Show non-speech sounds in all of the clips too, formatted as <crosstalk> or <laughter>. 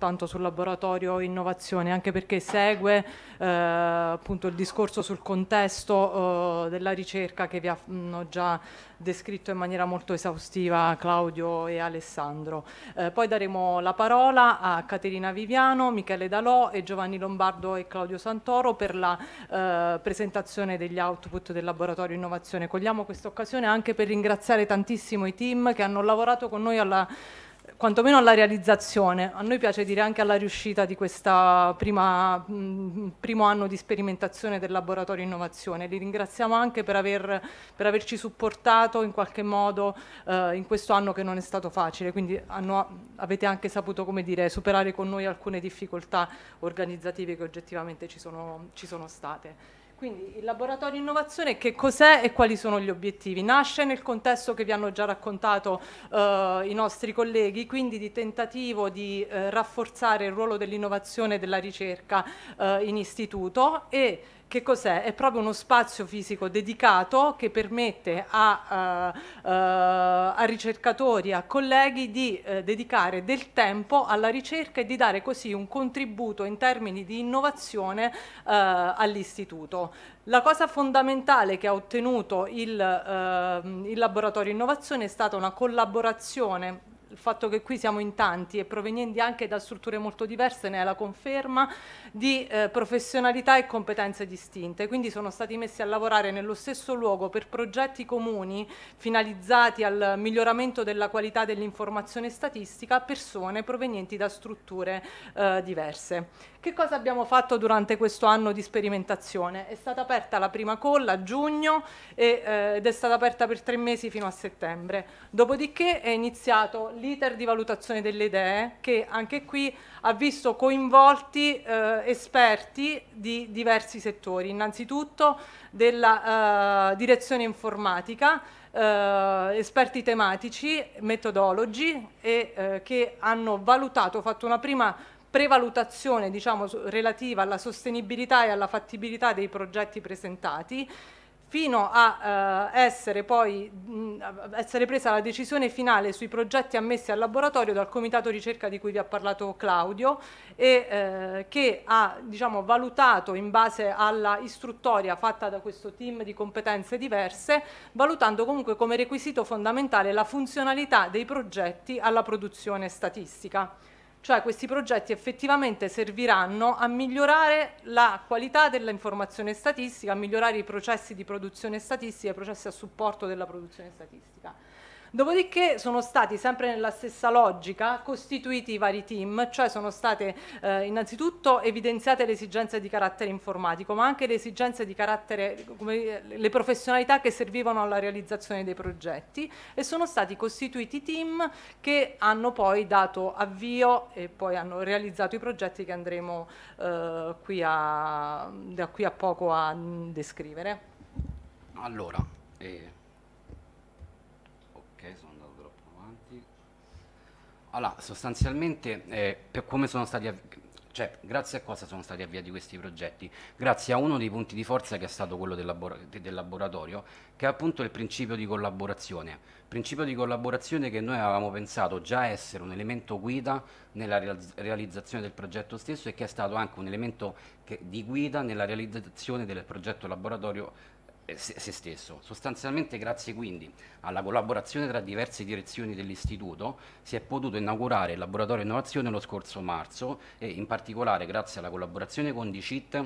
soltanto sul laboratorio innovazione, anche perché segue eh, appunto il discorso sul contesto eh, della ricerca che vi hanno già descritto in maniera molto esaustiva Claudio e Alessandro. Eh, poi daremo la parola a Caterina Viviano, Michele Dalò e Giovanni Lombardo e Claudio Santoro per la eh, presentazione degli output del laboratorio innovazione. Cogliamo questa occasione anche per ringraziare tantissimo i team che hanno lavorato con noi alla quantomeno alla realizzazione. A noi piace dire anche alla riuscita di questo primo anno di sperimentazione del laboratorio innovazione. Li ringraziamo anche per, aver, per averci supportato in qualche modo eh, in questo anno che non è stato facile, quindi hanno, avete anche saputo dire, superare con noi alcune difficoltà organizzative che oggettivamente ci sono, ci sono state. Quindi il laboratorio innovazione che cos'è e quali sono gli obiettivi? Nasce nel contesto che vi hanno già raccontato eh, i nostri colleghi, quindi di tentativo di eh, rafforzare il ruolo dell'innovazione e della ricerca eh, in istituto e che cos'è? È proprio uno spazio fisico dedicato che permette a, uh, uh, a ricercatori, a colleghi di uh, dedicare del tempo alla ricerca e di dare così un contributo in termini di innovazione all'istituto. La cosa fondamentale che ha ottenuto il, il laboratorio innovazione è stata una collaborazione il fatto che qui siamo in tanti e provenienti anche da strutture molto diverse ne è la conferma di eh, professionalità e competenze distinte, quindi sono stati messi a lavorare nello stesso luogo per progetti comuni finalizzati al miglioramento della qualità dell'informazione statistica persone provenienti da strutture eh, diverse. Che cosa abbiamo fatto durante questo anno di sperimentazione? È stata aperta la prima call a giugno e, eh, ed è stata aperta per tre mesi fino a settembre. Dopodiché è iniziato l'iter di valutazione delle idee che anche qui ha visto coinvolti eh, esperti di diversi settori. Innanzitutto della eh, direzione informatica, eh, esperti tematici, metodologi e eh, che hanno valutato, fatto una prima prevalutazione diciamo, relativa alla sostenibilità e alla fattibilità dei progetti presentati fino a eh, essere poi mh, essere presa la decisione finale sui progetti ammessi al laboratorio dal comitato ricerca di cui vi ha parlato Claudio e eh, che ha diciamo, valutato in base alla istruttoria fatta da questo team di competenze diverse, valutando comunque come requisito fondamentale la funzionalità dei progetti alla produzione statistica cioè questi progetti effettivamente serviranno a migliorare la qualità dell'informazione statistica, a migliorare i processi di produzione statistica, i processi a supporto della produzione statistica. Dopodiché sono stati sempre nella stessa logica costituiti i vari team, cioè sono state eh, innanzitutto evidenziate le esigenze di carattere informatico, ma anche le esigenze di carattere, come, le professionalità che servivano alla realizzazione dei progetti e sono stati costituiti team che hanno poi dato avvio e poi hanno realizzato i progetti che andremo eh, qui a, da qui a poco a descrivere. Allora, eh Allora, sostanzialmente, eh, per come sono stati cioè, grazie a cosa sono stati avviati questi progetti? Grazie a uno dei punti di forza che è stato quello del, labor del laboratorio, che è appunto il principio di collaborazione. Principio di collaborazione che noi avevamo pensato già essere un elemento guida nella realizzazione del progetto stesso e che è stato anche un elemento che, di guida nella realizzazione del progetto laboratorio se, se, stesso. Sostanzialmente grazie quindi alla collaborazione tra diverse direzioni dell'istituto si è potuto inaugurare il laboratorio innovazione lo scorso marzo e in particolare grazie alla collaborazione con DICIT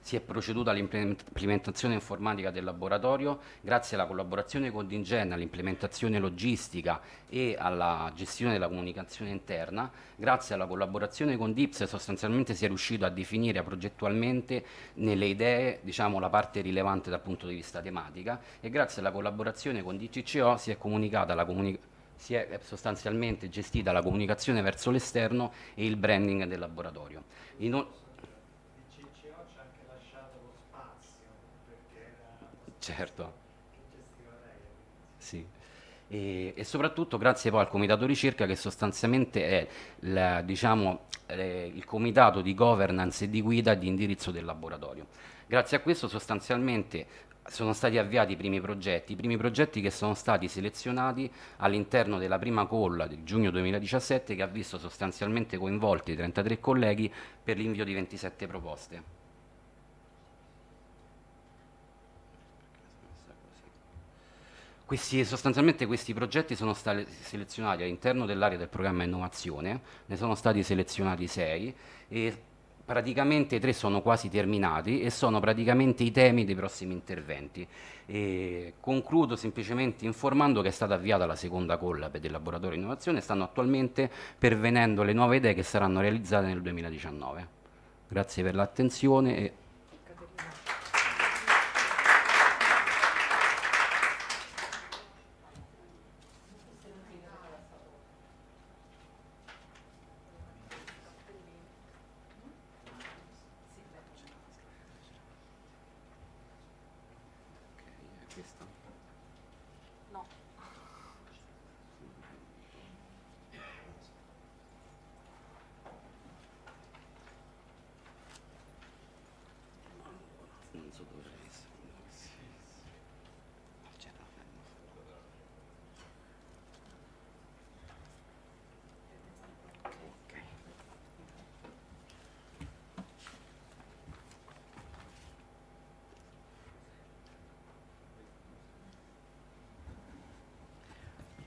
si è proceduto all'implementazione informatica del laboratorio grazie alla collaborazione con Dingen all'implementazione logistica e alla gestione della comunicazione interna, grazie alla collaborazione con DIPS sostanzialmente si è riuscito a definire progettualmente nelle idee diciamo, la parte rilevante dal punto di vista tematica e grazie alla collaborazione con DCCO si è comunicata la comunicazione si è sostanzialmente gestita la comunicazione verso l'esterno e il branding del laboratorio. In Certo. Sì. E, e, soprattutto grazie poi al comitato ricerca che sostanzialmente è la, diciamo, eh, il comitato di governance e di guida di indirizzo del laboratorio. Grazie a questo sostanzialmente sono stati avviati i primi progetti, i primi progetti che sono stati selezionati all'interno della prima colla di giugno 2017 che ha visto sostanzialmente coinvolti 33 colleghi per l'invio di 27 proposte. Questi, sostanzialmente questi progetti sono stati selezionati all'interno dell'area del programma innovazione, ne sono stati selezionati sei e praticamente tre sono quasi terminati e sono praticamente i temi dei prossimi interventi. E concludo semplicemente informando che è stata avviata la seconda colla del laboratorio innovazione e stanno attualmente pervenendo le nuove idee che saranno realizzate nel 2019. Grazie per l'attenzione. E...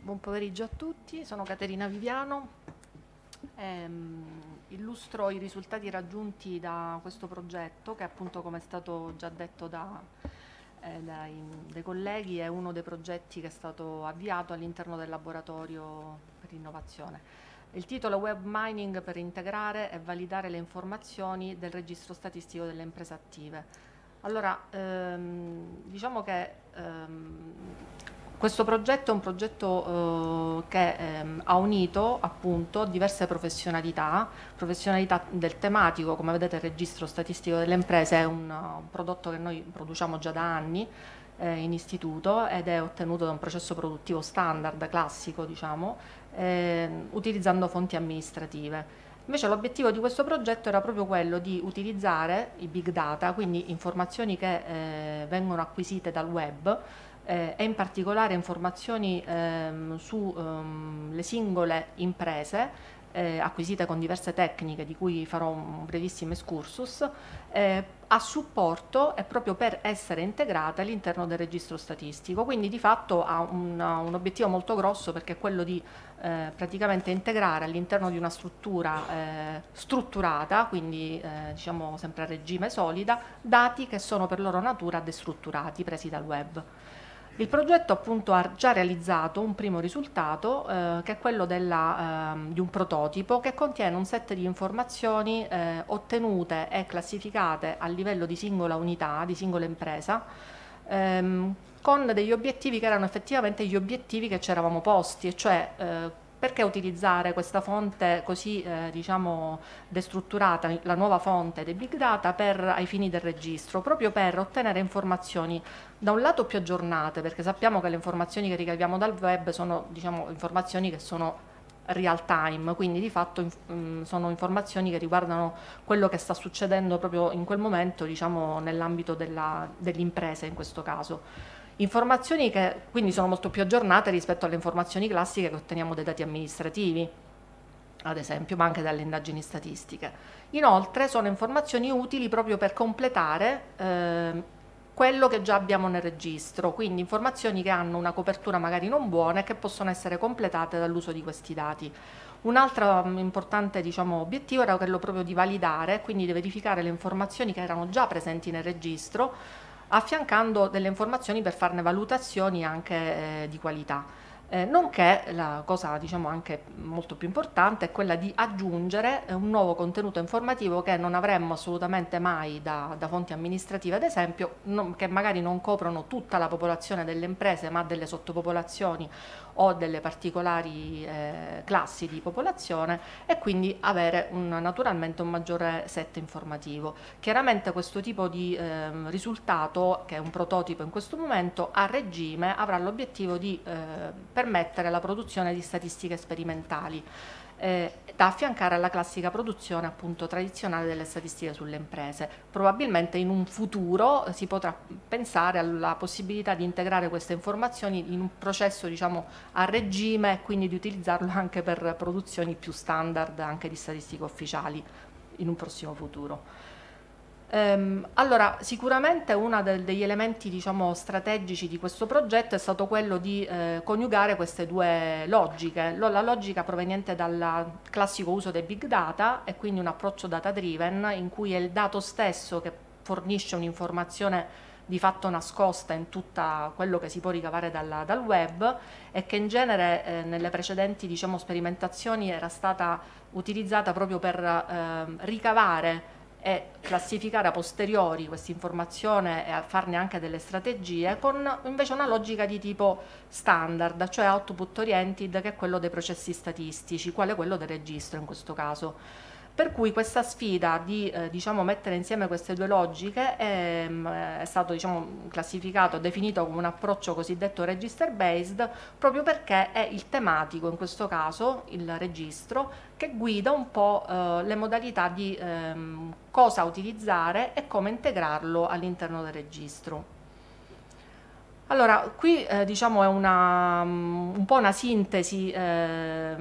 Buon pomeriggio a tutti, sono Caterina Viviano, ehm, illustro i risultati raggiunti da questo progetto che appunto come è stato già detto da, eh, dai, dai, colleghi è uno dei progetti che è stato avviato all'interno del laboratorio per innovazione. Il titolo è Web Mining per integrare e validare le informazioni del registro statistico delle imprese attive. Allora, ehm, diciamo che ehm, questo progetto è un progetto eh, che ehm, ha unito appunto diverse professionalità, professionalità del tematico, come vedete il registro statistico delle imprese è un, un prodotto che noi produciamo già da anni eh, in istituto ed è ottenuto da un processo produttivo standard, classico diciamo, eh, utilizzando fonti amministrative. Invece l'obiettivo di questo progetto era proprio quello di utilizzare i big data, quindi informazioni che eh, vengono acquisite dal web, eh, e in particolare informazioni ehm, sulle ehm, singole imprese eh, acquisite con diverse tecniche di cui farò un brevissimo excursus, eh, a supporto e proprio per essere integrate all'interno del registro statistico. Quindi di fatto ha un, un obiettivo molto grosso perché è quello di eh, praticamente integrare all'interno di una struttura eh, strutturata, quindi eh, diciamo sempre a regime solida, dati che sono per loro natura destrutturati, presi dal web. Il progetto appunto ha già realizzato un primo risultato eh, che è quello della, eh, di un prototipo che contiene un set di informazioni eh, ottenute e classificate a livello di singola unità, di singola impresa, ehm, con degli obiettivi che erano effettivamente gli obiettivi che ci eravamo posti, e cioè eh, perché utilizzare questa fonte così eh, diciamo destrutturata, la nuova fonte dei big data per, ai fini del registro? Proprio per ottenere informazioni da un lato più aggiornate, perché sappiamo che le informazioni che ricaviamo dal web sono diciamo, informazioni che sono real time, quindi di fatto inf mm, sono informazioni che riguardano quello che sta succedendo proprio in quel momento diciamo, nell'ambito dell'impresa in questo caso. Informazioni che quindi sono molto più aggiornate rispetto alle informazioni classiche che otteniamo dai dati amministrativi, ad esempio, ma anche dalle indagini statistiche. Inoltre sono informazioni utili proprio per completare eh, quello che già abbiamo nel registro, quindi informazioni che hanno una copertura magari non buona e che possono essere completate dall'uso di questi dati. Un altro mm, importante diciamo, obiettivo era quello proprio di validare, quindi di verificare le informazioni che erano già presenti nel registro affiancando delle informazioni per farne valutazioni anche eh, di qualità. Eh, nonché la cosa diciamo anche molto più importante è quella di aggiungere un nuovo contenuto informativo che non avremmo assolutamente mai da, da fonti amministrative ad esempio non, che magari non coprono tutta la popolazione delle imprese ma delle sottopopolazioni o delle particolari eh, classi di popolazione e quindi avere un, naturalmente un maggiore set informativo. Chiaramente questo tipo di eh, risultato, che è un prototipo in questo momento, a regime avrà l'obiettivo di eh, permettere la produzione di statistiche sperimentali. Eh, da affiancare alla classica produzione appunto tradizionale delle statistiche sulle imprese. Probabilmente in un futuro si potrà pensare alla possibilità di integrare queste informazioni in un processo diciamo a regime e quindi di utilizzarlo anche per produzioni più standard anche di statistiche ufficiali in un prossimo futuro. Ehm, allora, sicuramente uno degli elementi diciamo, strategici di questo progetto è stato quello di eh, coniugare queste due logiche, la logica proveniente dal classico uso dei big data e quindi un approccio data driven in cui è il dato stesso che fornisce un'informazione di fatto nascosta in tutto quello che si può ricavare dalla, dal web e che in genere eh, nelle precedenti diciamo, sperimentazioni era stata utilizzata proprio per eh, ricavare e classificare a posteriori questa informazione e farne anche delle strategie con invece una logica di tipo standard, cioè output oriented che è quello dei processi statistici, quale quello del registro in questo caso. Per cui questa sfida di eh, diciamo, mettere insieme queste due logiche è, mm, è stato diciamo, classificato, definito come un approccio cosiddetto register based, proprio perché è il tematico, in questo caso il registro, che guida un po' eh, le modalità di ehm, cosa utilizzare e come integrarlo all'interno del registro. Allora, qui eh, diciamo è una, um, un po' una sintesi eh,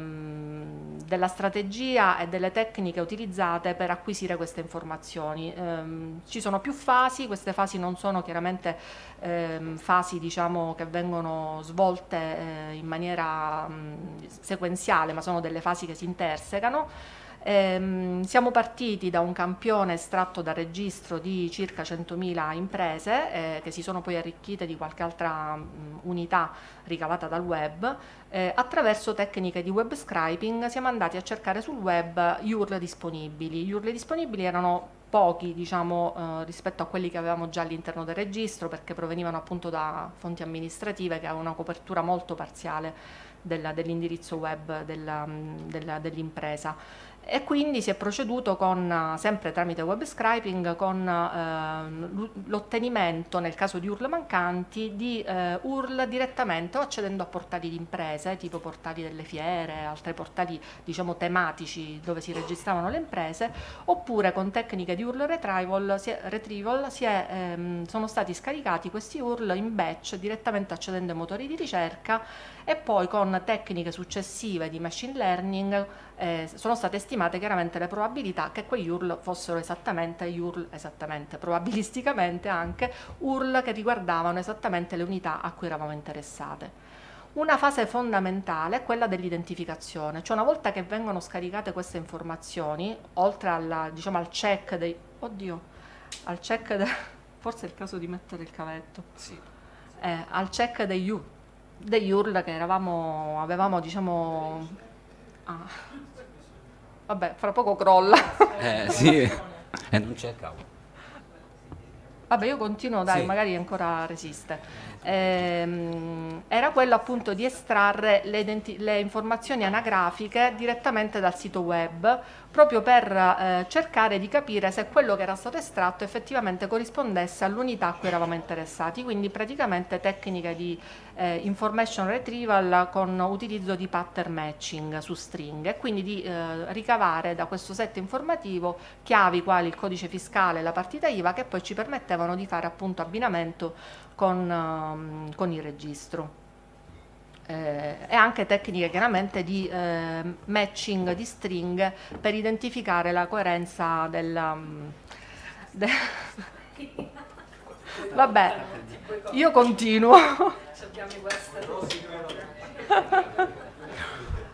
della strategia e delle tecniche utilizzate per acquisire queste informazioni. Eh, ci sono più fasi, queste fasi non sono chiaramente ehm, fasi diciamo, che vengono svolte eh, in maniera mh, sequenziale, ma sono delle fasi che si intersecano. Ehm, siamo partiti da un campione estratto dal registro di circa 100.000 imprese eh, che si sono poi arricchite di qualche altra mh, unità ricavata dal web. Eh, attraverso tecniche di web scraping siamo andati a cercare sul web gli URL disponibili. Gli URL disponibili erano pochi diciamo, eh, rispetto a quelli che avevamo già all'interno del registro perché provenivano appunto da fonti amministrative che avevano una copertura molto parziale dell'indirizzo web dell'impresa e quindi si è proceduto con, sempre tramite web scraping con eh, l'ottenimento nel caso di URL mancanti di eh, URL direttamente o accedendo a portali di imprese tipo portali delle fiere, altri portali diciamo tematici dove si registravano le imprese oppure con tecniche di URL retrieval, si è, retrieval si è, ehm, sono stati scaricati questi URL in batch direttamente accedendo ai motori di ricerca e poi con tecniche successive di machine learning eh, sono state stimate chiaramente le probabilità che quegli URL fossero esattamente URL, esattamente, probabilisticamente anche URL che riguardavano esattamente le unità a cui eravamo interessate. Una fase fondamentale è quella dell'identificazione, cioè una volta che vengono scaricate queste informazioni, oltre alla, diciamo, al check dei... Oddio, al check... De, <laughs> forse è il caso di mettere il cavetto. Sì. Eh, al check degli degli URL che eravamo, avevamo diciamo... Ah. Vabbè, fra poco crolla. <laughs> Eh sì, eh, non c'è cavo. Vabbè, io continuo, dai, sì. magari ancora resiste ehm, era quello appunto di estrarre le, le, informazioni anagrafiche direttamente dal sito web proprio per eh, cercare di capire se quello che era stato estratto effettivamente corrispondesse all'unità a cui eravamo interessati, quindi praticamente tecniche di eh, information retrieval con utilizzo di pattern matching su stringhe, quindi di eh, ricavare da questo set informativo chiavi quali il codice fiscale e la partita IVA che poi ci permettevano di fare appunto abbinamento con, um, con il registro. Eh, e anche tecniche chiaramente di eh, matching di stringhe per identificare la coerenza del... Um, de <laughs> Vabbè, io continuo. <laughs>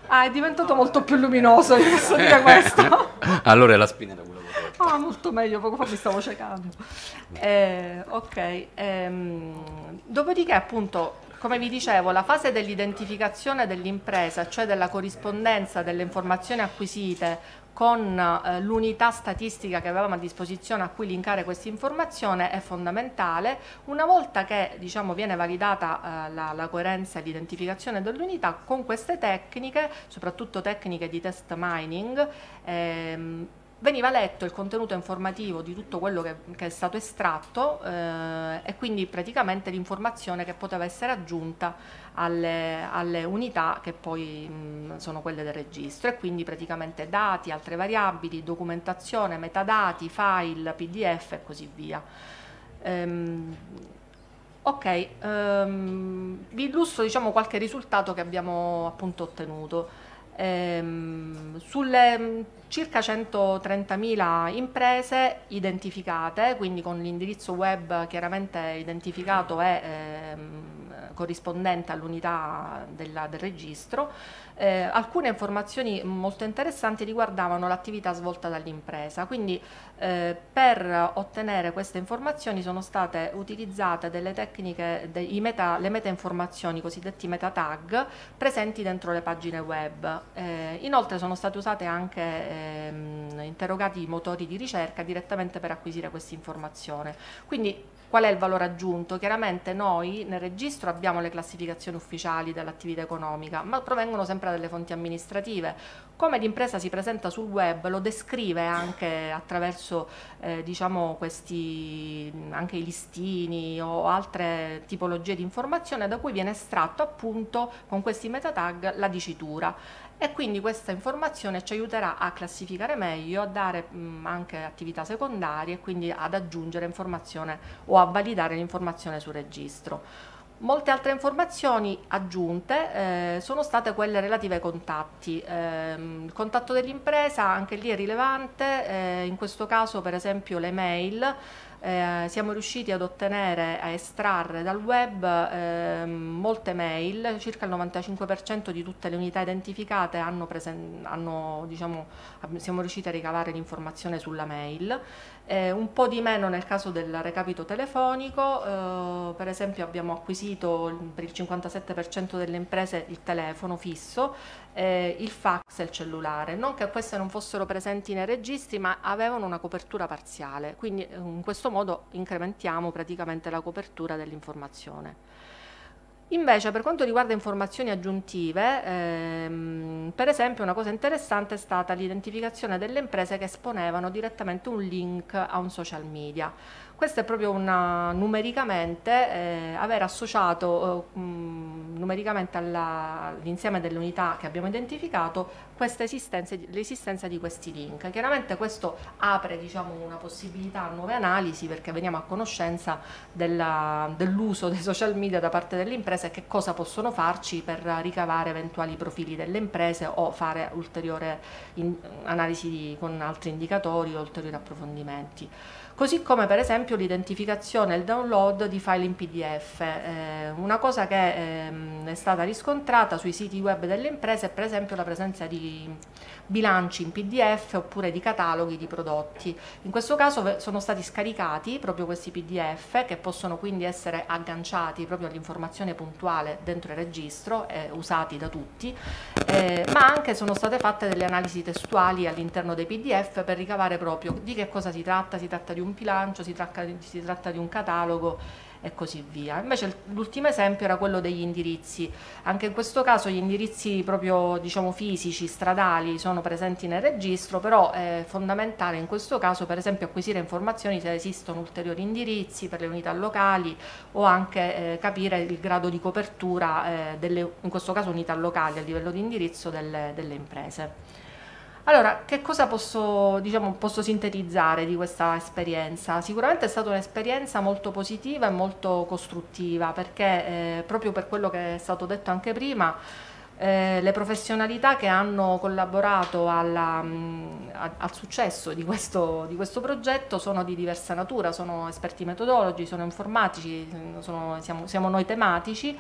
ah, è diventato molto più luminoso, dire questo. <laughs> allora è la spina da quello Ah, molto meglio, poco fa mi stavo cercando. Eh, ok, ehm, dopodiché appunto come vi dicevo, la fase dell'identificazione dell'impresa, cioè della corrispondenza delle informazioni acquisite con eh, l'unità statistica che avevamo a disposizione a cui linkare questa informazione è fondamentale. Una volta che diciamo, viene validata eh, la, la, coerenza e l'identificazione dell'unità, con queste tecniche, soprattutto tecniche di test mining, ehm, veniva letto il contenuto informativo di tutto quello che, che è stato estratto eh, e quindi praticamente l'informazione che poteva essere aggiunta alle, alle unità che poi mh, sono quelle del registro e quindi praticamente dati, altre variabili, documentazione, metadati, file, pdf e così via. Ehm, ok, ehm, vi illustro diciamo, qualche risultato che abbiamo appunto ottenuto. Ehm, sulle mm, circa 130.000 imprese identificate, quindi con l'indirizzo web chiaramente identificato e ehm, corrispondente all'unità del registro, eh, alcune informazioni molto interessanti riguardavano l'attività svolta dall'impresa, quindi eh, per ottenere queste informazioni sono state utilizzate delle tecniche, dei meta, le meta informazioni, cosiddetti meta tag, presenti dentro le pagine web. Eh, inoltre sono state usate anche ehm, interrogati motori di ricerca direttamente per acquisire questa informazione. Quindi Qual è il valore aggiunto? Chiaramente noi nel registro abbiamo le classificazioni ufficiali dell'attività economica, ma provengono sempre dalle fonti amministrative. Come l'impresa si presenta sul web, lo descrive anche attraverso eh, diciamo questi, anche i listini o altre tipologie di informazione da cui viene estratto appunto con questi meta tag la dicitura e quindi questa informazione ci aiuterà a classificare meglio, a dare mh, anche attività secondarie e quindi ad aggiungere informazione o a validare l'informazione sul registro. Molte altre informazioni aggiunte eh, sono state quelle relative ai contatti. Eh, il contatto dell'impresa anche lì è rilevante, eh, in questo caso per esempio le mail eh, siamo riusciti ad ottenere, a estrarre dal web eh, molte mail, circa il 95% di tutte le unità identificate hanno, hanno diciamo, siamo riusciti a ricavare l'informazione sulla mail. Eh, un po' di meno nel caso del recapito telefonico, eh, per esempio abbiamo acquisito per il 57% delle imprese il telefono fisso, eh, il fax e il cellulare, non che queste non fossero presenti nei registri ma avevano una copertura parziale, quindi eh, in questo modo incrementiamo praticamente la copertura dell'informazione. Invece per quanto riguarda informazioni aggiuntive, ehm, per esempio una cosa interessante è stata l'identificazione delle imprese che esponevano direttamente un link a un social media. Questo è proprio una, numericamente, eh, aver associato eh, numericamente all'insieme delle unità che abbiamo identificato l'esistenza di questi link. Chiaramente questo apre diciamo, una possibilità a nuove analisi perché veniamo a conoscenza dell'uso dei social media da parte delle imprese e che cosa possono farci per ricavare eventuali profili delle imprese o fare ulteriore in, analisi di, con altri indicatori o ulteriori approfondimenti così come per esempio l'identificazione e il download di file in PDF. Eh, una cosa che ehm, è stata riscontrata sui siti web delle imprese è per esempio la presenza di bilanci in PDF oppure di cataloghi di prodotti. In questo caso sono stati scaricati proprio questi PDF che possono quindi essere agganciati proprio all'informazione puntuale dentro il registro e usati da tutti, eh, ma anche sono state fatte delle analisi testuali all'interno dei PDF per ricavare proprio di che cosa si tratta, si tratta di un bilancio, si tratta, si tratta di un catalogo e così via. Invece l'ultimo esempio era quello degli indirizzi. Anche in questo caso gli indirizzi proprio diciamo fisici, stradali sono presenti nel registro, però è fondamentale in questo caso per esempio acquisire informazioni se esistono ulteriori indirizzi per le unità locali o anche eh, capire il grado di copertura eh, delle, in questo caso unità locali a livello di indirizzo delle, delle imprese. Allora, che cosa posso, diciamo, posso sintetizzare di questa esperienza? Sicuramente è stata un'esperienza molto positiva e molto costruttiva perché eh, proprio per quello che è stato detto anche prima, eh, le professionalità che hanno collaborato alla, mh, mm, al successo di questo, di questo, progetto sono di diversa natura, sono esperti metodologi, sono informatici, sono, siamo, siamo noi tematici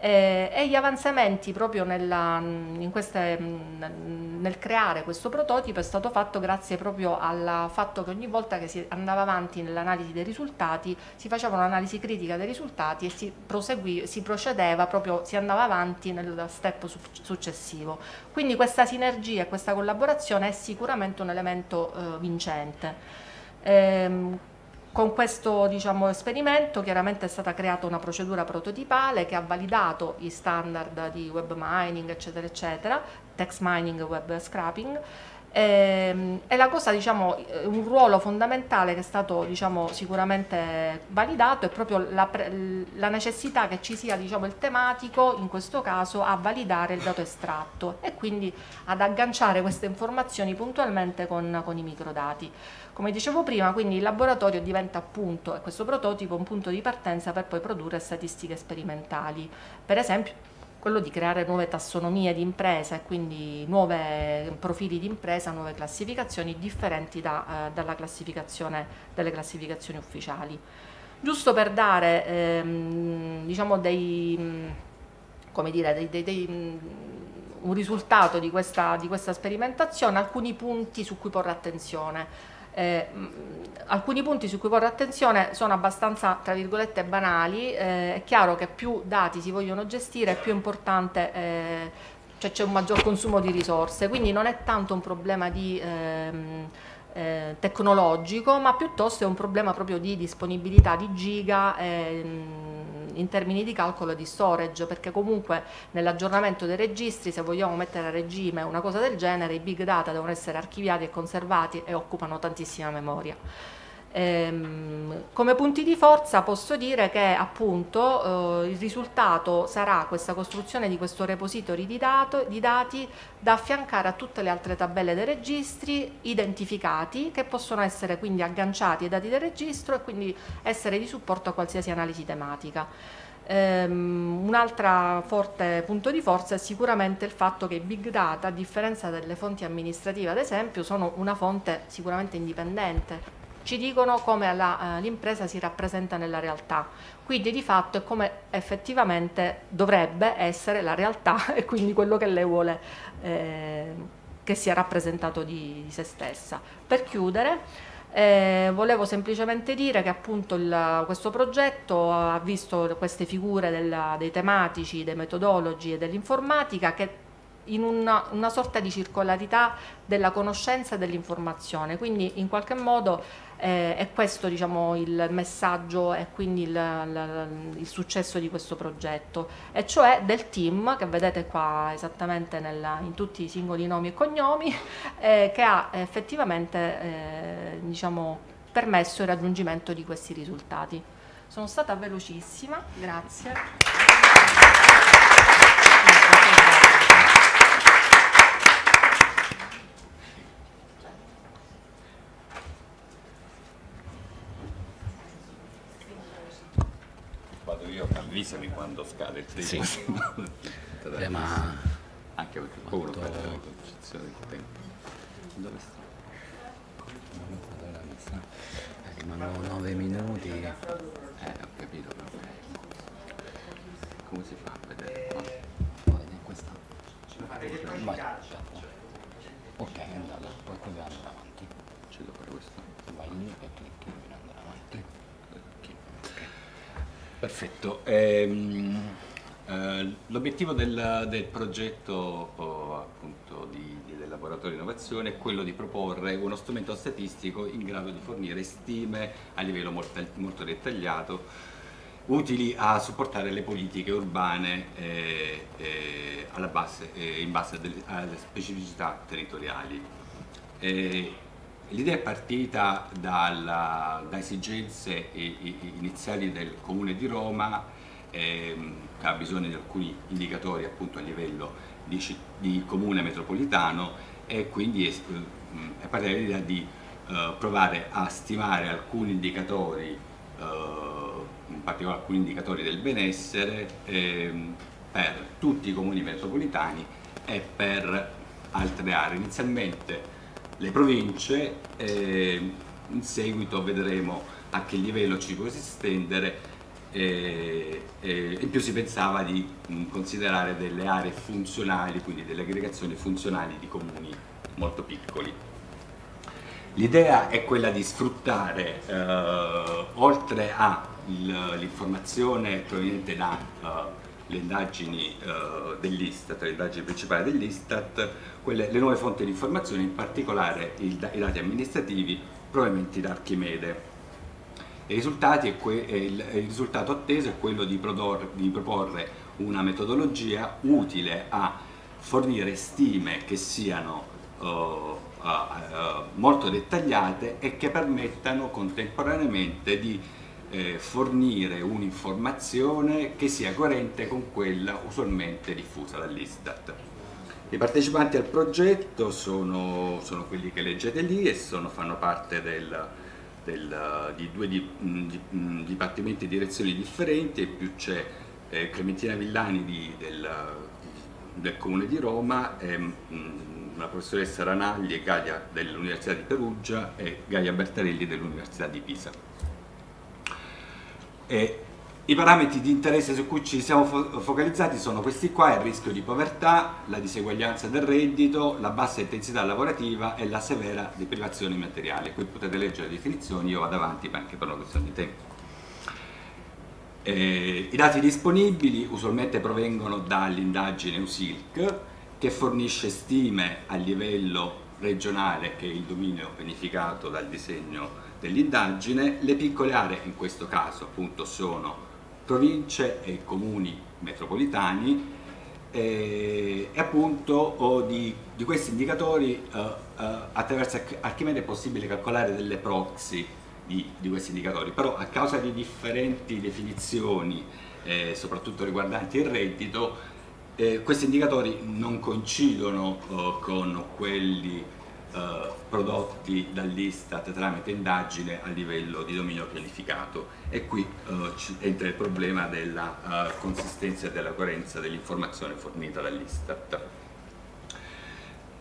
eh, e gli avanzamenti proprio nella, queste, nel creare questo prototipo è stato fatto grazie proprio al fatto che ogni volta che si andava avanti nell'analisi dei risultati si faceva un'analisi critica dei risultati e si, si procedeva proprio, si andava avanti nel step su successivo. Quindi questa sinergia e questa collaborazione è sicuramente un elemento eh, vincente. Eh, con questo diciamo, esperimento chiaramente è stata creata una procedura prototipale che ha validato gli standard di web mining eccetera eccetera, text mining web scrapping E, e la cosa, diciamo, un ruolo fondamentale che è stato diciamo, sicuramente validato è proprio la, la necessità che ci sia diciamo, il tematico, in questo caso, a validare il dato estratto e quindi ad agganciare queste informazioni puntualmente con, con i microdati. Come dicevo prima, quindi il laboratorio diventa appunto, questo prototipo, un punto di partenza per poi produrre statistiche sperimentali. Per esempio, quello di creare nuove tassonomie di impresa e quindi nuovi profili di impresa, nuove classificazioni differenti da, eh, dalla classificazione, delle classificazioni ufficiali. Giusto per dare ehm, diciamo dei, come dire, dei, dei, dei, un risultato di questa, di questa sperimentazione, alcuni punti su cui porre attenzione. Eh, alcuni punti su cui porre attenzione sono abbastanza, tra virgolette, banali. Eh, è chiaro che più dati si vogliono gestire, più importante, eh, cioè c'è un maggior consumo di risorse, quindi non è tanto un problema di ehm, eh, tecnologico, ma piuttosto è un problema proprio di disponibilità di giga ehm, in termini di calcolo di storage, perché comunque nell'aggiornamento dei registri, se vogliamo mettere a regime una cosa del genere, i big data devono essere archiviati e conservati e occupano tantissima memoria. Ehm, come punti di forza posso dire che appunto eh, il risultato sarà questa costruzione di questo repository di, dato, di, dati da affiancare a tutte le altre tabelle dei registri identificati che possono essere quindi agganciati ai dati del registro e quindi essere di supporto a qualsiasi analisi tematica. Um, un altro forte punto di forza è sicuramente il fatto che i big data, a differenza delle fonti amministrative ad esempio, sono una fonte sicuramente indipendente, ci dicono come eh, l'impresa si rappresenta nella realtà. Quindi di fatto è come effettivamente dovrebbe essere la realtà <laughs> e quindi quello che lei vuole eh, che sia rappresentato di, di se stessa. Per chiudere, eh, volevo semplicemente dire che appunto il, questo progetto ha visto queste figure della, dei tematici, dei metodologi e dell'informatica che in una, una, sorta di circolarità della conoscenza e dell'informazione, quindi in qualche modo eh, è questo diciamo, il messaggio e quindi il, il, il, successo di questo progetto, e cioè del team che vedete qua esattamente nella, in tutti i singoli nomi e cognomi, <laughs> eh, che ha effettivamente eh, diciamo, permesso il raggiungimento di questi risultati. Sono stata velocissima, grazie. Avvisami quando scade il tempo. Sì. eh, ma anche perché poi uno perde la concezione del tempo. Dove sta? Eh, rimangono nove minuti. Eh, ho capito, però. Come si fa a vedere qua? Vai, questa. Vai. Ok, andata, poi qui andare avanti. C'è da fare questo? Vai lì e clicchi per andare avanti. Perfetto. Ehm, eh, l'obiettivo del, del progetto oh, appunto di, di, del laboratorio di innovazione è quello di proporre uno strumento statistico in grado di fornire stime a livello molto, molto dettagliato utili a supportare le politiche urbane eh, eh, base, eh, in base alle specificità territoriali. Eh, L'idea è partita dalla, da esigenze iniziali del Comune di Roma ehm, che ha bisogno di alcuni indicatori appunto a livello di, di comune metropolitano e quindi è, è partita l'idea di eh, provare a stimare alcuni indicatori, eh, in particolare alcuni indicatori del benessere ehm, per tutti i comuni metropolitani e per altre aree. Inizialmente le province, eh, in seguito vedremo a che livello ci può estendere eh, eh, in più si pensava di mh, considerare delle aree funzionali, quindi delle aggregazioni funzionali di comuni molto piccoli. L'idea è quella di sfruttare, eh, oltre all'informazione proveniente da uh, le indagini uh, dell'Istat, le indagini principali dell'Istat, le nuove fonti di informazione, in particolare il, i dati amministrativi provenienti da Archimede. Il, il, risultato atteso è quello di, prodor, di proporre una metodologia utile a fornire stime che siano uh, uh, molto dettagliate e che permettano contemporaneamente di eh, fornire un'informazione che sia coerente con quella usualmente diffusa dall'Istat. I partecipanti al progetto sono, sono, quelli che leggete lì e sono, fanno parte del, del, di due di, di, dipartimenti e direzioni differenti e più c'è eh, Clementina Villani di, del, del, Comune di Roma, e, mh, la professoressa Ranagli e Gaia dell'Università di Perugia e Gaia Bertarelli dell'Università di Pisa. E I parametri di interesse su cui ci siamo fo focalizzati sono questi qua, il rischio di povertà, la diseguaglianza del reddito, la bassa intensità lavorativa e la severa deprivazione materiale. Qui potete leggere le definizioni, io vado avanti anche per una questione di tempo. Eh, I dati disponibili usualmente provengono dall'indagine USILC che fornisce stime a livello regionale che è il dominio pianificato dal disegno dell'indagine, le piccole aree in questo caso appunto sono province e comuni metropolitani e, e appunto oh, di, di, questi indicatori uh, uh, attraverso Archimede è possibile calcolare delle proxy di, di, questi indicatori, però a causa di differenti definizioni, eh, soprattutto riguardanti il reddito, eh, questi indicatori non coincidono uh, con quelli eh, prodotti dall'Istat tramite indagine a livello di dominio pianificato e qui eh, entra il problema della uh, consistenza e della coerenza dell'informazione fornita dall'Istat.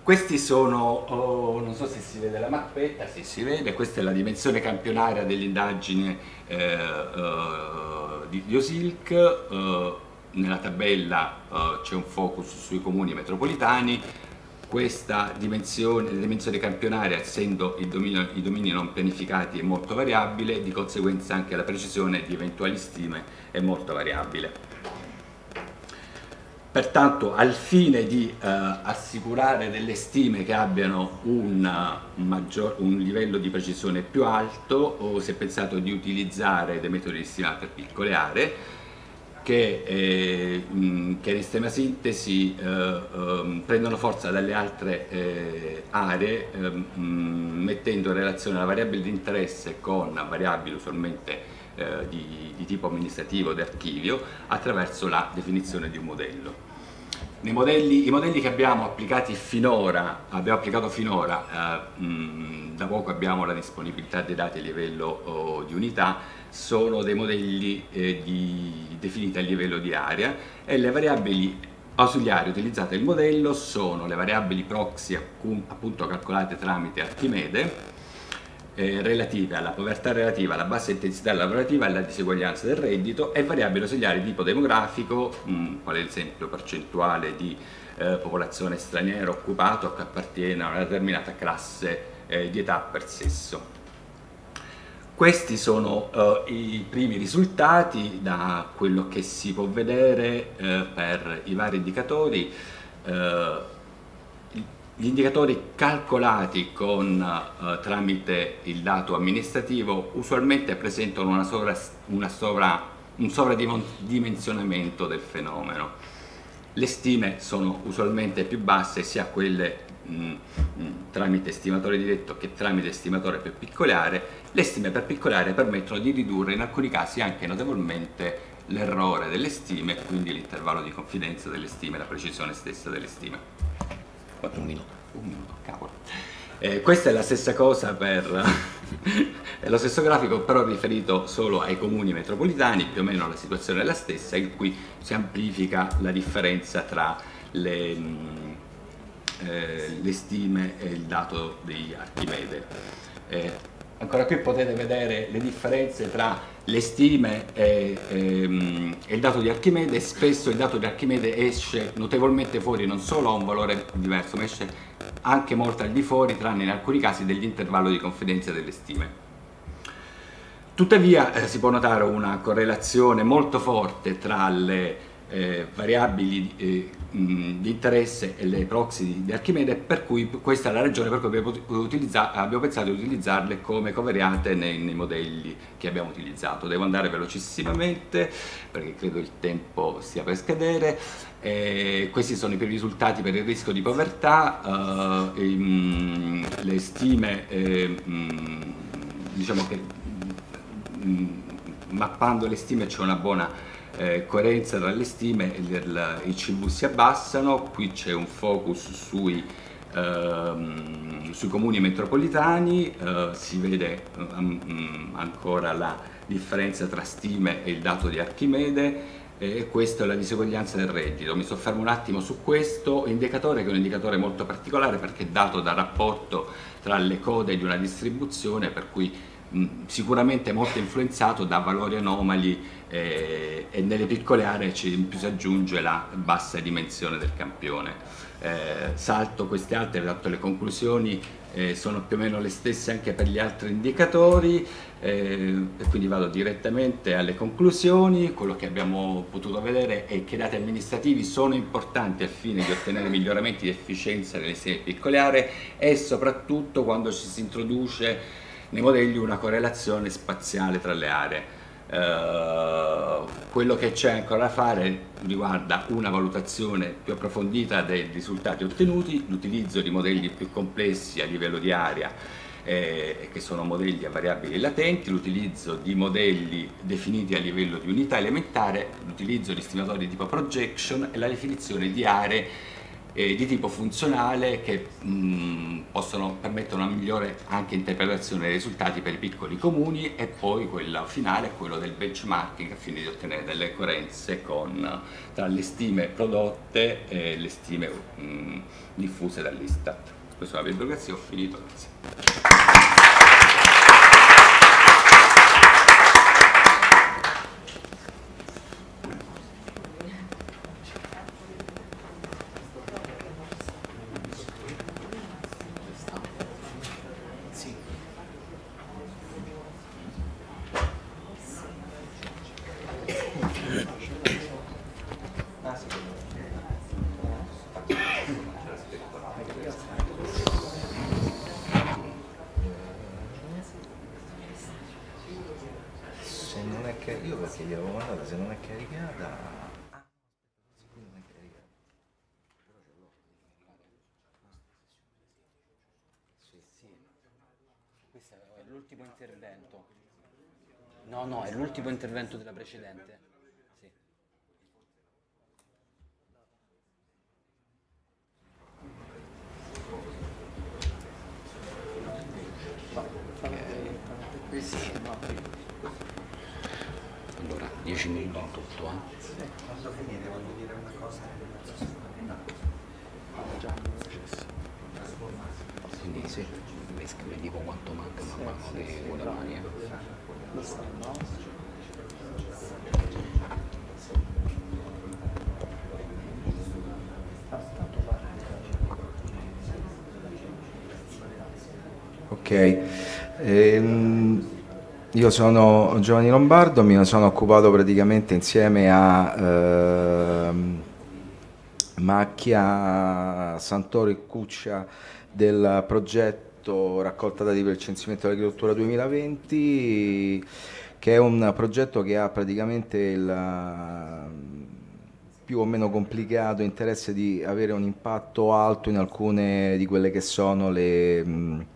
Questi sono, oh, non so se si vede la mappetta, sì si vede, questa è la dimensione campionaria dell'indagine eh, uh, di, di OSILC, nella tabella c'è un focus sui comuni metropolitani, questa dimensione, dimensione campionaria, essendo dominio, i domini non pianificati, è molto variabile, di conseguenza anche la precisione di eventuali stime è molto variabile. Pertanto al fine di eh, assicurare delle stime che abbiano un, maggior, un, livello di precisione più alto si è pensato di utilizzare dei metodi di stima per piccole aree che, eh, che in estrema sintesi eh, eh, prendono forza dalle altre eh, aree ehm, mettendo in relazione la variabile di interesse con variabili usualmente eh, di, di tipo amministrativo di archivio attraverso la definizione di un modello. Modelli, I modelli che abbiamo applicati finora, abbiamo applicato finora, eh, mh, da poco abbiamo la disponibilità dei dati a livello oh, di unità, sono dei modelli eh, di, definiti a livello di area e le variabili ausiliari utilizzate nel modello sono le variabili proxy appunto calcolate tramite Archimede eh, relative alla povertà relativa, alla bassa intensità lavorativa alla diseguaglianza del reddito e variabili ausiliari tipo demografico, mh, mm, quale esempio percentuale di eh, popolazione straniera occupato che appartiene a una determinata classe eh, di età per sesso. Questi sono uh, i primi risultati da quello che si può vedere uh, per i vari indicatori. Uh, gli indicatori calcolati con, tramite il dato amministrativo usualmente presentano una sovra, una sovra, un sovradimensionamento del fenomeno. Le stime sono usualmente più basse sia quelle tramite stimatore diretto che tramite stimatore per piccole aree, le stime per piccole aree permettono di ridurre in alcuni casi anche notevolmente l'errore delle stime quindi l'intervallo di confidenza delle stime, la precisione stessa delle stime. Un minuto. Un minuto, cavolo. Eh, questa è la stessa cosa per <laughs> è lo stesso grafico però riferito solo ai comuni metropolitani, più o meno la situazione è la stessa, in cui si amplifica la differenza tra le, eh, le stime e il dato di Archimede. Eh, ancora qui potete vedere le differenze tra le stime e, e, ehm, e, il dato di Archimede spesso il dato di Archimede esce notevolmente fuori non solo a un valore diverso ma esce anche molto al di fuori tranne in alcuni casi dell'intervallo di confidenza delle stime. Tuttavia eh, si può notare una correlazione molto forte tra le eh, variabili eh, mh, di interesse e le proxy di, Archimede, per cui questa è la ragione per cui abbiamo, abbiamo pensato di utilizzarle come covariate nei, nei, modelli che abbiamo utilizzato. Devo andare velocissimamente perché credo il tempo stia per scadere. Eh, questi sono i primi risultati per il rischio di povertà, eh, mh, le stime eh, mh, diciamo che mappando le stime c'è una buona eh, coerenza tra le stime, il, i CV si abbassano, qui c'è un focus sui, ehm, sui comuni metropolitani, eh, si vede um, ancora la differenza tra stime e il dato di Archimede e questa è la diseguaglianza del reddito. Mi soffermo un attimo su questo indicatore che è un indicatore molto particolare perché è dato dal rapporto tra le code di una distribuzione per cui mh, sicuramente molto influenzato da valori anomali eh, e nelle piccole aree più si aggiunge la bassa dimensione del campione. Eh, salto queste altre, dato le conclusioni eh, sono più o meno le stesse anche per gli altri indicatori eh, e quindi vado direttamente alle conclusioni. Quello che abbiamo potuto vedere è che i dati amministrativi sono importanti al fine di ottenere miglioramenti di efficienza nelle piccole aree e soprattutto quando ci si introduce nei modelli una correlazione spaziale tra le aree. Uh, quello che c'è ancora da fare riguarda una valutazione più approfondita dei risultati ottenuti, l'utilizzo di modelli più complessi a livello di area eh, che sono modelli a variabili latenti, l'utilizzo di modelli definiti a livello di unità elementare, l'utilizzo di stimatori tipo projection e la definizione di aree eh, di tipo funzionale che mh, possono permettere una migliore anche interpretazione dei risultati per i piccoli comuni e poi quello finale è quello del benchmarking a fine di ottenere delle coerenze con, tra le stime prodotte e le stime mh, diffuse dall'Istat. Questa è una bibliografia, ho finito, grazie. È l'ultimo intervento della precedente. Sì. Allora, 10 minuti in tutto, eh? Quando finite voglio dire una cosa. Quindi sì, vi dico quanto manca man mano che vuole mani. Eh. Ok, ehm, io sono Giovanni Lombardo, mi sono occupato praticamente insieme a eh, Macchia, Santoro e Cuccia del progetto Raccolta dati per il censimento dell'agricoltura 2020, che è un progetto che ha praticamente il più o meno complicato interesse di avere un impatto alto in alcune di quelle che sono le,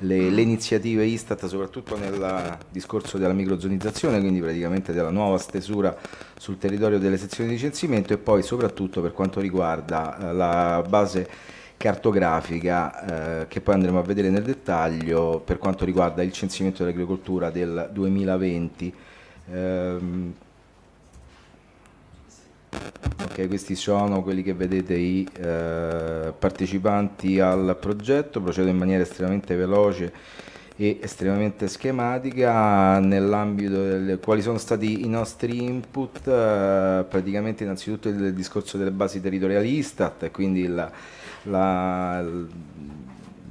le, le iniziative Istat, soprattutto nel discorso della microzonizzazione, quindi praticamente della nuova stesura sul territorio delle sezioni di censimento e poi soprattutto per quanto riguarda eh, la base cartografica eh, che poi andremo a vedere nel dettaglio per quanto riguarda il censimento dell'agricoltura del 2020. Ehm, ok, questi sono quelli che vedete i eh, partecipanti al progetto, procedo in maniera estremamente veloce e estremamente schematica nell'ambito del quali sono stati i nostri input eh, praticamente innanzitutto il, discorso delle basi territoriali Istat quindi il, la,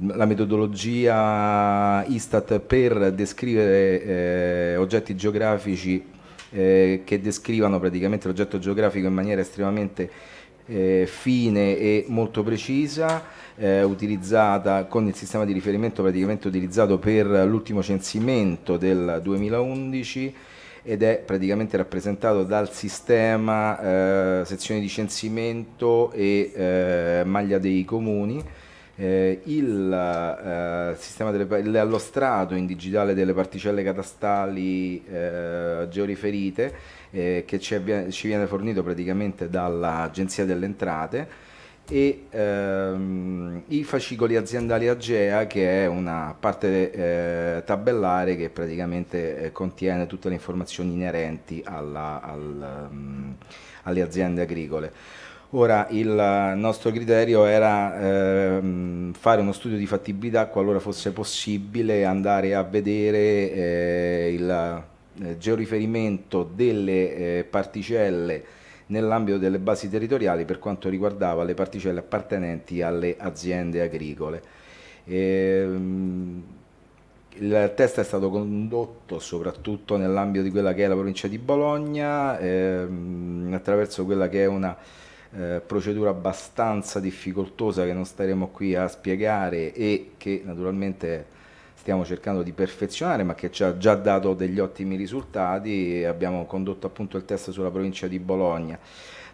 la metodologia Istat per descrivere eh, oggetti geografici eh, che descrivano praticamente l'oggetto geografico in maniera estremamente eh, fine e molto precisa, eh, utilizzata con il sistema di riferimento praticamente utilizzato per l'ultimo censimento del 2011 ed è praticamente rappresentato dal sistema eh, sezione di censimento e eh, maglia dei comuni. Eh, il eh, sistema delle, allo strato in digitale delle particelle catastali eh, georiferite eh, che ci, abbia, ci, viene fornito praticamente dall'Agenzia delle Entrate e ehm, i fascicoli aziendali AGEA che è una parte eh, tabellare che praticamente eh, contiene tutte le informazioni inerenti alla, al, um, alle aziende agricole. Ora il nostro criterio era ehm, fare uno studio di fattibilità qualora fosse possibile andare a vedere eh, il eh, georiferimento delle eh, particelle nell'ambito delle basi territoriali per quanto riguardava le particelle appartenenti alle aziende agricole. Ehm, il test è stato condotto soprattutto nell'ambito di quella che è la provincia di Bologna, ehm, attraverso quella che è una eh, procedura abbastanza difficoltosa che non staremo qui a spiegare e che naturalmente stiamo cercando di perfezionare ma che ci ha già dato degli ottimi risultati. Abbiamo condotto appunto il test sulla provincia di Bologna.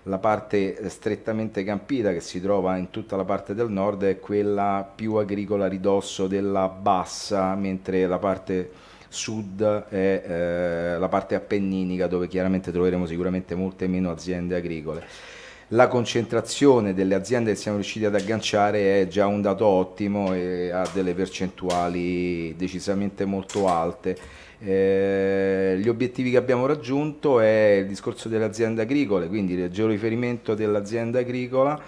La parte strettamente campita che si trova in tutta la parte del nord è quella più agricola a ridosso della bassa mentre la parte sud è eh, la parte appenninica dove chiaramente troveremo sicuramente molte meno aziende agricole la concentrazione delle aziende che siamo riusciti ad agganciare è già un dato ottimo e ha delle percentuali decisamente molto alte. Eh, gli obiettivi che abbiamo raggiunto è il discorso delle aziende agricole, quindi il georiferimento dell'azienda agricola.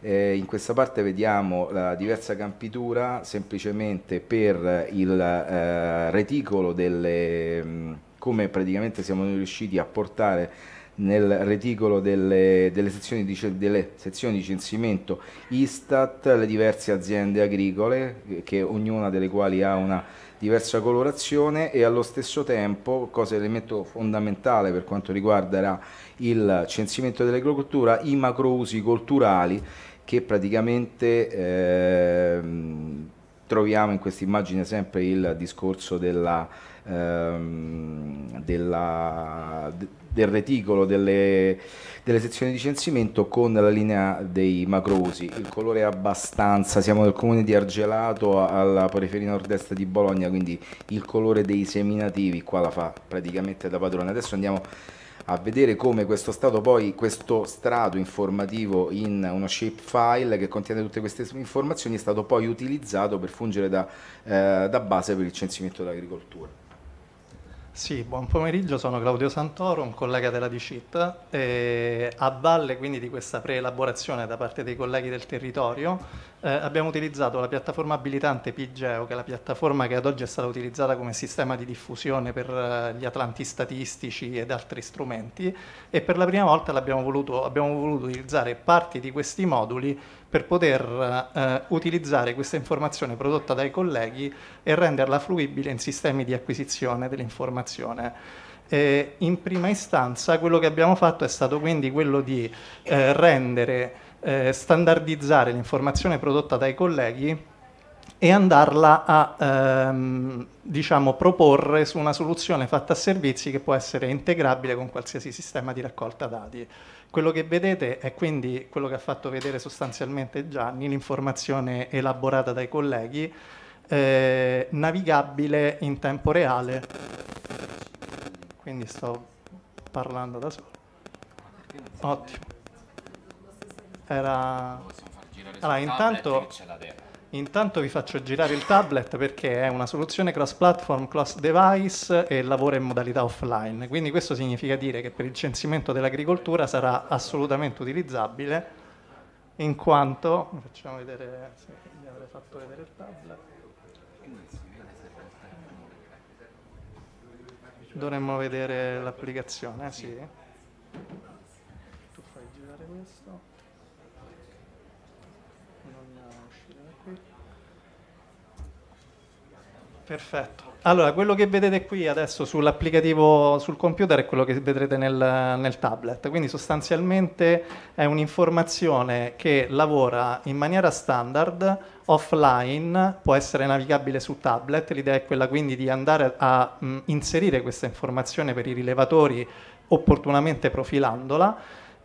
Eh, in questa parte vediamo la diversa campitura semplicemente per il eh, reticolo delle come praticamente siamo riusciti a portare nel reticolo delle, delle, sezioni di, delle, sezioni di, censimento Istat le diverse aziende agricole, che ognuna delle quali ha una diversa colorazione e allo stesso tempo, cosa elemento fondamentale per quanto riguarda il censimento dell'agricoltura, i macrousi culturali che praticamente eh, troviamo in questa immagine sempre il discorso della, ehm, della, del reticolo delle, delle, sezioni di censimento con la linea dei macrousi. Il colore è abbastanza, siamo nel comune di Argelato alla periferia nord-est di Bologna, quindi il colore dei seminativi qua la fa praticamente da padrone. Adesso andiamo a vedere come questo stato poi, questo strato informativo in uno shapefile che contiene tutte queste informazioni è stato poi utilizzato per fungere da, eh, da base per il censimento dell'agricoltura. Sì, buon pomeriggio, sono Claudio Santoro, un collega della DCIT. E a valle quindi di questa preelaborazione da parte dei colleghi del territorio eh, abbiamo utilizzato la piattaforma abilitante PGEO, che è la piattaforma che ad oggi è stata utilizzata come sistema di diffusione per eh, gli atlanti statistici ed altri strumenti e per la prima volta voluto, abbiamo voluto utilizzare parti di questi moduli per poter eh, utilizzare questa informazione prodotta dai colleghi e renderla fruibile in sistemi di acquisizione dell'informazione. Eh, in prima istanza quello che abbiamo fatto è stato quindi quello di eh, rendere, eh, standardizzare l'informazione prodotta dai colleghi e andarla a ehm, diciamo, proporre su una soluzione fatta a servizi che può essere integrabile con qualsiasi sistema di raccolta dati. Quello che vedete è quindi quello che ha fatto vedere sostanzialmente Gianni, l'informazione elaborata dai colleghi, eh, navigabile in tempo reale. Quindi sto parlando da solo. Ottimo. Era... Allora, intanto Intanto vi faccio girare il tablet perché è una soluzione cross-platform, cross-device e lavora in modalità offline. Quindi questo significa dire che per il censimento dell'agricoltura sarà assolutamente utilizzabile in quanto... Facciamo vedere se vi avrei fatto vedere il tablet. Dovremmo vedere l'applicazione, eh? sì. Tu fai girare questo. Perfetto. Allora, quello che vedete qui adesso sull'applicativo sul computer è quello che vedrete nel, nel, tablet, quindi sostanzialmente è un'informazione che lavora in maniera standard, offline, può essere navigabile su tablet, l'idea è quella quindi di andare a mh, inserire questa informazione per i rilevatori opportunamente profilandola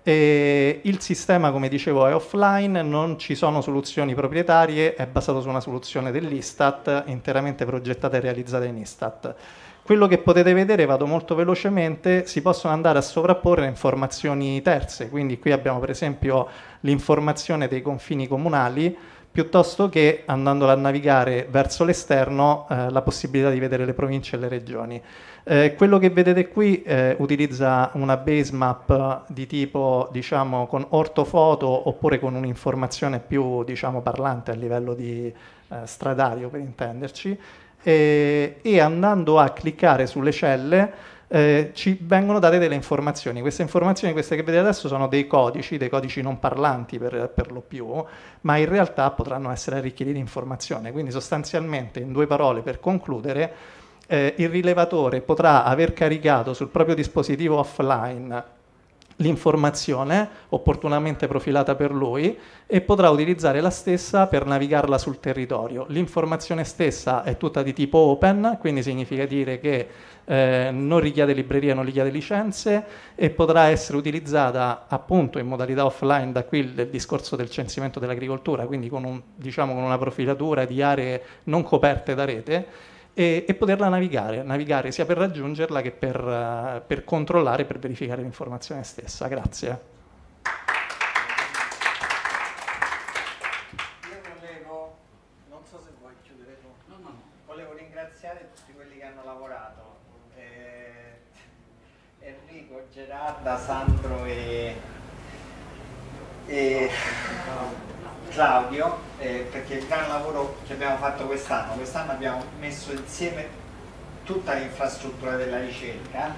e il sistema, come dicevo, è offline, non ci sono soluzioni proprietarie, è basato su una soluzione dell'Istat, interamente progettata e realizzata in Istat. Quello che potete vedere, vado molto velocemente, si possono andare a sovrapporre informazioni terze, quindi qui abbiamo per esempio l'informazione dei confini comunali, piuttosto che andandola a navigare verso l'esterno eh, la possibilità di vedere le province e le regioni. Eh, quello che vedete qui eh, utilizza una base map di tipo diciamo con ortofoto oppure con un'informazione più diciamo parlante a livello di eh, stradario per intenderci e, e andando a cliccare sulle celle eh, ci vengono date delle informazioni. Queste informazioni, queste che vedete adesso, sono dei codici, dei codici non parlanti per, per, lo più, ma in realtà potranno essere arricchiti di informazione. Quindi sostanzialmente, in due parole, per concludere, eh, il rilevatore potrà aver caricato sul proprio dispositivo offline l'informazione opportunamente profilata per lui e potrà utilizzare la stessa per navigarla sul territorio. L'informazione stessa è tutta di tipo open, quindi significa dire che eh, non richiede librerie, non richiede licenze e potrà essere utilizzata appunto in modalità offline, da qui il discorso del censimento dell'agricoltura, quindi con, un, diciamo, con una profilatura di aree non coperte da rete e, e poterla navigare, navigare sia per raggiungerla che per, uh, per controllare, per verificare l'informazione stessa. Grazie. Io volevo, non so se vuoi chiudere tu, no, no. volevo ringraziare tutti quelli che hanno lavorato, eh, Enrico, Gerarda, Sandro e, e Claudio eh, perché il gran lavoro che abbiamo fatto quest'anno, quest'anno abbiamo messo insieme tutta l'infrastruttura della ricerca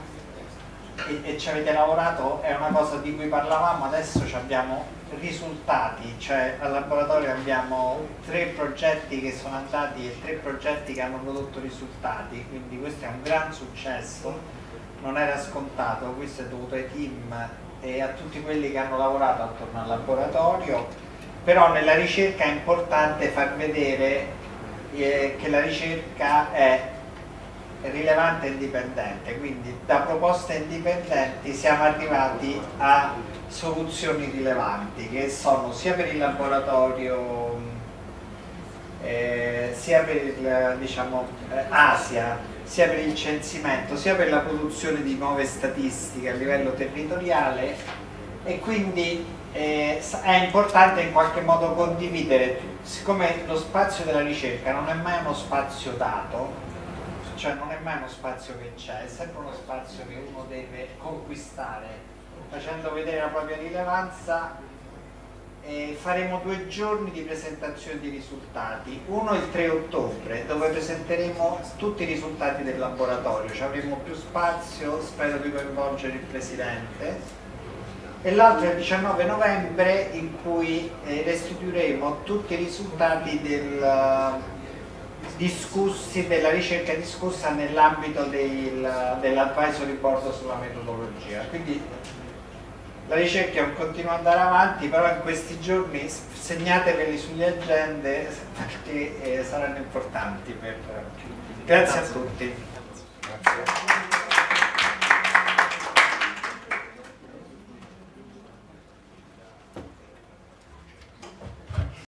e, e, ci avete lavorato, è una cosa di cui parlavamo, adesso abbiamo risultati, cioè al laboratorio abbiamo tre progetti che sono andati e tre progetti che hanno prodotto risultati, quindi questo è un gran successo, non era scontato, questo è dovuto ai team e a tutti quelli che hanno lavorato attorno al laboratorio però nella ricerca è importante far vedere eh, che la ricerca è rilevante e indipendente, quindi da proposte indipendenti siamo arrivati a soluzioni rilevanti che sono sia per il laboratorio eh, sia per il diciamo, eh, Asia, sia per il censimento, sia per la produzione di nuove statistiche a livello territoriale. E quindi eh, è importante in qualche modo condividere, siccome lo spazio della ricerca non è mai uno spazio dato, cioè non è mai uno spazio che c'è, è sempre uno spazio che uno deve conquistare, facendo vedere la propria rilevanza. Eh, faremo due giorni di presentazione di risultati, uno il 3 ottobre dove presenteremo tutti i risultati del laboratorio, ci avremo più spazio, spero di coinvolgere il Presidente e l'altro è il 19 novembre in cui eh, restituiremo tutti i risultati del, uh, discussi, della ricerca discussa nell'ambito del, dell'advisory board sulla metodologia. Quindi la ricerca un continuo andare avanti, però in questi giorni segnateveli sulle agende perché eh, saranno importanti. Per... Grazie a tutti.